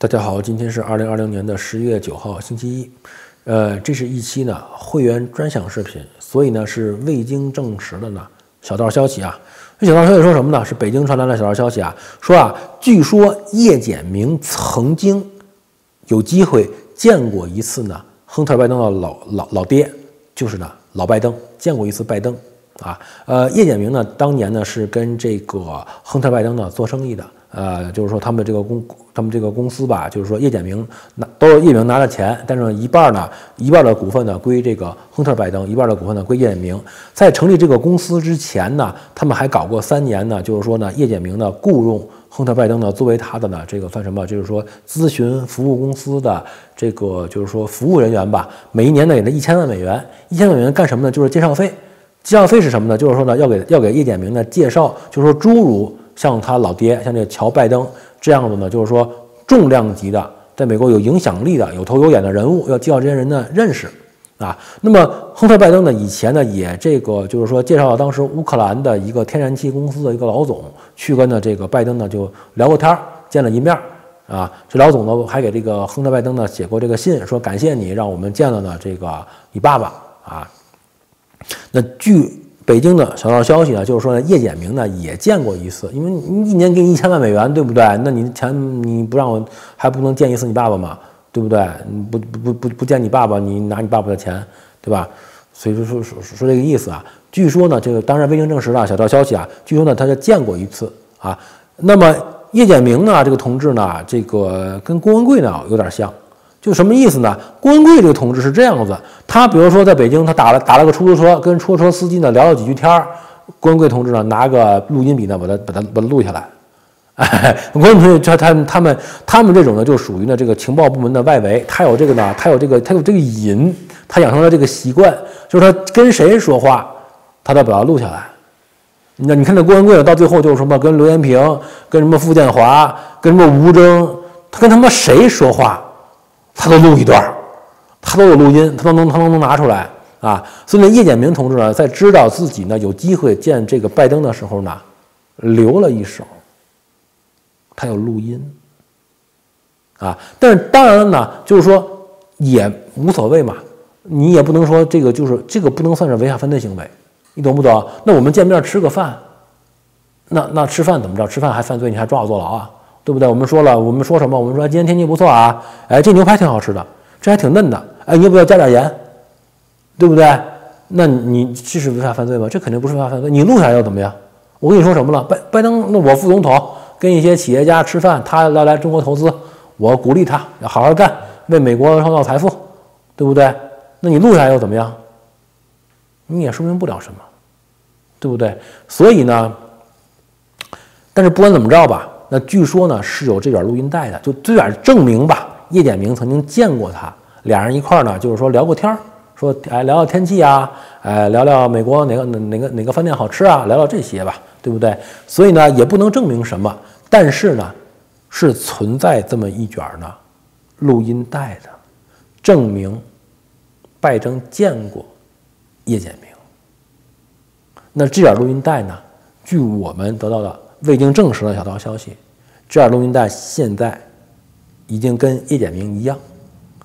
大家好，今天是二零二零年的十一月九号，星期一。呃，这是一期呢会员专享视频，所以呢是未经证实的呢小道消息啊。这小道消息说什么呢？是北京传来的小道消息啊，说啊，据说叶简明曾经有机会见过一次呢，亨特·拜登的老老老爹，就是呢老拜登，见过一次拜登啊。呃，叶简明呢，当年呢是跟这个亨特·拜登呢做生意的。呃，就是说他们这个公，他们这个公司吧，就是说叶简明拿都是叶明拿了钱，但是一半呢，一半的股份呢归这个亨特拜登，一半的股份呢归叶简明。在成立这个公司之前呢，他们还搞过三年呢，就是说呢，叶简明呢雇佣亨特拜登呢作为他的呢这个算什么？就是说咨询服务公司的这个就是说服务人员吧，每一年呢给他一千万美元，一千万美元干什么呢？就是介绍费。介绍费是什么呢？就是说呢要给要给叶简明呢介绍，就是说诸如。像他老爹，像这个乔拜登这样的呢，就是说重量级的，在美国有影响力的、有头有眼的人物，要介绍这些人的认识啊。那么亨特拜登呢，以前呢也这个就是说介绍了当时乌克兰的一个天然气公司的一个老总，去跟呢这个拜登呢就聊过天儿，见了一面啊。这老总呢还给这个亨特拜登呢写过这个信，说感谢你让我们见了呢这个你爸爸啊。那据。北京的小道消息呢，就是说呢，叶简明呢也见过一次，因为你一年给你一千万美元，对不对？那你钱你不让我，还不能见一次你爸爸吗？对不对？不不不不不见你爸爸，你拿你爸爸的钱，对吧？所以说说说说这个意思啊。据说呢，这个当然未经证实的小道消息啊，据说呢他就见过一次啊。那么叶简明呢，这个同志呢，这个跟郭文贵呢有点像。就什么意思呢？郭文贵这个同志是这样子，他比如说在北京，他打了打了个出租车，跟出租车司机呢聊了几句天儿。郭文贵同志呢拿个录音笔呢把他把他把他录下来。哎，郭文贵他他他们他们这种呢就属于呢这个情报部门的外围，他有这个呢他有这个他有这个瘾，他养成了这个习惯，就是他跟谁说话，他都把它录下来。那你看这郭文贵到最后就是什么跟刘延平、跟什么傅建华、跟什么吴征，他跟他妈谁说话？他都录一段他都有录音，他都能他都能拿出来啊。所以呢，叶简明同志呢，在知道自己呢有机会见这个拜登的时候呢，留了一手，他有录音啊。但是当然了呢，就是说也无所谓嘛，你也不能说这个就是这个不能算是违法犯罪行为，你懂不懂？那我们见面吃个饭，那那吃饭怎么着？吃饭还犯罪？你还抓我坐牢啊？对不对？我们说了，我们说什么？我们说今天天气不错啊，哎，这牛排挺好吃的，这还挺嫩的，哎，你要不要加点盐？对不对？那你这是违法犯罪吗？这肯定不是违法犯罪。你录下来又怎么样？我跟你说什么了？拜拜登，那我副总统跟一些企业家吃饭，他要来中国投资，我鼓励他要好好干，为美国创造财富，对不对？那你录下来又怎么样？你也说明不了什么，对不对？所以呢，但是不管怎么着吧。那据说呢是有这卷录音带的，就最点证明吧。叶简明曾经见过他，俩人一块儿呢，就是说聊过天儿，说哎聊聊天气啊，哎聊聊美国哪个哪哪个哪个饭店好吃啊，聊聊这些吧，对不对？所以呢也不能证明什么，但是呢是存在这么一卷呢录音带的，证明拜登见过叶简明。那这卷录音带呢，据我们得到的。未经证实的小道消息，这段录音带现在已经跟叶简明一样，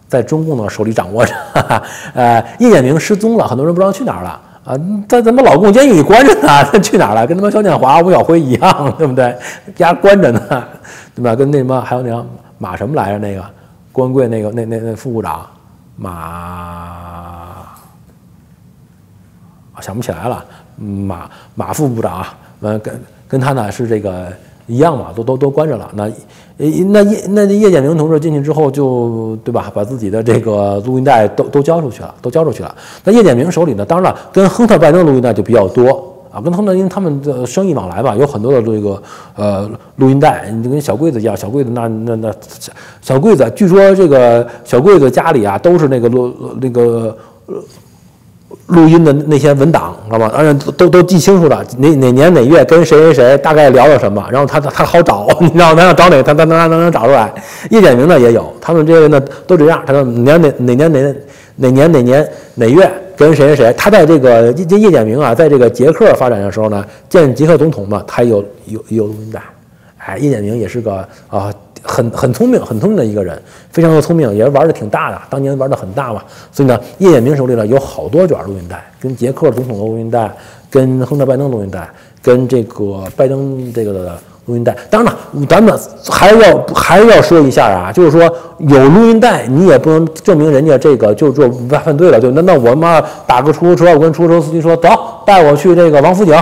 在中共的手里掌握着。呃，叶简明失踪了，很多人不知道去哪儿了啊，在咱们老共监狱里关着呢，他去哪儿了？跟他妈肖建华、吴晓辉一样，对不对？家关着呢，对吧？跟那什么还有那马什么来着？那个郭文贵那个那那那副部长马，想不起来了，马马副部长，完跟。跟他呢是这个一样嘛，都都都关着了。那，那叶那叶简明同志进去之后，就对吧，把自己的这个录音带都都交出去了，都交出去了。那叶简明手里呢，当然了，跟亨特拜登录音带就比较多啊，跟亨特因为他们的生意往来吧，有很多的这个呃录音带，你就跟小柜子一样，小柜子那那那小柜子，据说这个小柜子家里啊都是那个录那个。录音的那些文档，知道吗？当然都都记清楚了，哪哪年哪月跟谁谁谁大概聊了什么，然后他他好找，你知道吗？他要找哪个，他他能能能找出来。叶简明呢也有，他们这个呢都这样。他说哪年哪哪年哪哪年哪年哪月跟谁谁谁，他在这个叶叶简明啊，在这个捷克发展的时候呢，见捷克总统嘛，他有有有录音带。哎，叶简明也是个啊很很聪明，很聪明的一个人，非常的聪明，也玩的挺大的，当年玩的很大嘛。所以呢，叶简明手里呢有好多卷录音带，跟捷克总统的录音带，跟亨特拜登录音带，跟这个拜登这个录音带。当然了，咱们还要还要说一下啊，就是说有录音带，你也不能证明人家这个就是做违法犯罪了。就那那我妈打个出租车，我跟出租车司机说，走，带我去这个王府井。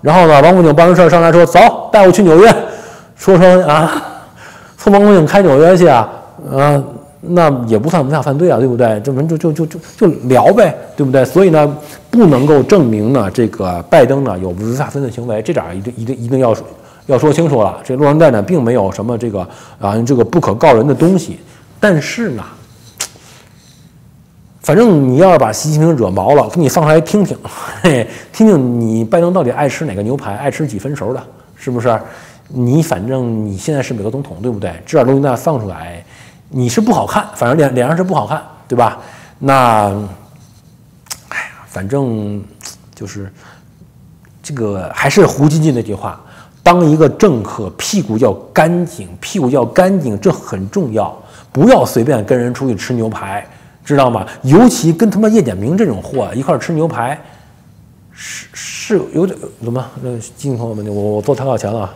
然后呢，王府井办完事儿上来说，走，带我去纽约。说成啊，从王府井开纽约去啊，啊，那也不算违法犯罪啊，对不对？这们就就就就就聊呗，对不对？所以呢，不能够证明呢，这个拜登呢有违法犯罪行为，这点一定一定一定要要说清楚了。这录像带呢，并没有什么这个啊这个不可告人的东西，但是呢。反正你要是把习近平惹毛了，给你放出来听听，嘿，听听你拜登到底爱吃哪个牛排，爱吃几分熟的，是不是？你反正你现在是美国总统，对不对？这点录音带放出来，你是不好看，反正脸脸上是不好看，对吧？那，哎呀，反正就是这个还是胡金金那句话：当一个政客屁股要干净，屁股要干净，这很重要，不要随便跟人出去吃牛排。知道吗？尤其跟他妈叶简明这种货一块吃牛排，是是有点怎么？那金朋友们，我我做参考前了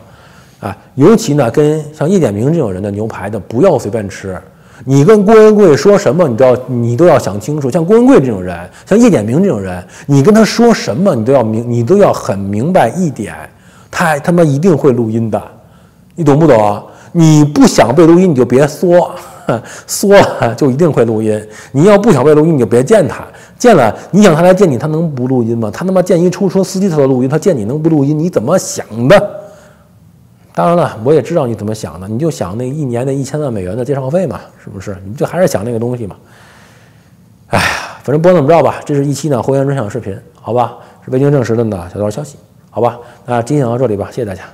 啊！尤其呢，跟像叶简明这种人的牛排的，不要随便吃。你跟郭文贵说什么，你都要你都要想清楚。像郭文贵这种人，像叶简明这种人，你跟他说什么，你都要明，你都要很明白一点，他他妈一定会录音的，你懂不懂？你不想被录音，你就别说。说了就一定会录音。你要不想被录音，你就别见他。见了，你想他来见你，他能不录音吗？他他妈见一出租车司机他都录音，他见你能不录音？你怎么想的？当然了，我也知道你怎么想的。你就想那一年的一千万美元的介绍费嘛，是不是？你就还是想那个东西嘛。哎呀，反正不管怎么着吧，这是一期呢会员专享视频，好吧？是未经证实的呢小道消息，好吧？那今天讲到这里吧，谢谢大家。